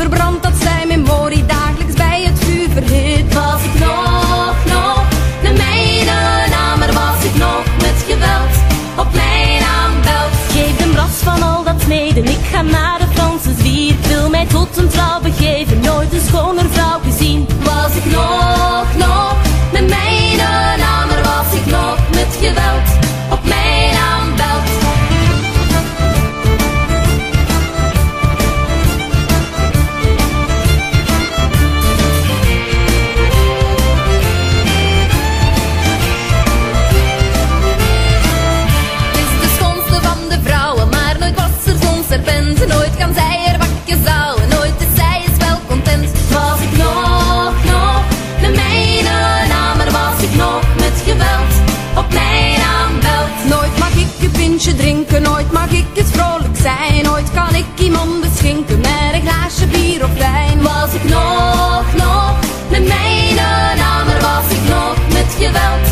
verbrand dat zijn memorie dagelijks bij het vuur verhit. Was ik nog, nog de mijne maar was ik nog met geweld op mijn aanbelt. Geef de ras van al dat meden. ik ga naar de Franse zwier. Wil mij tot een vrouw begeven, nooit een schoner vrouw gezien. Je drinken, nooit mag ik het vrolijk zijn. Ooit kan ik iemand beschinken met een glaasje bier of wijn. Was ik nog, nog met mijn namen, was ik nog met geweld.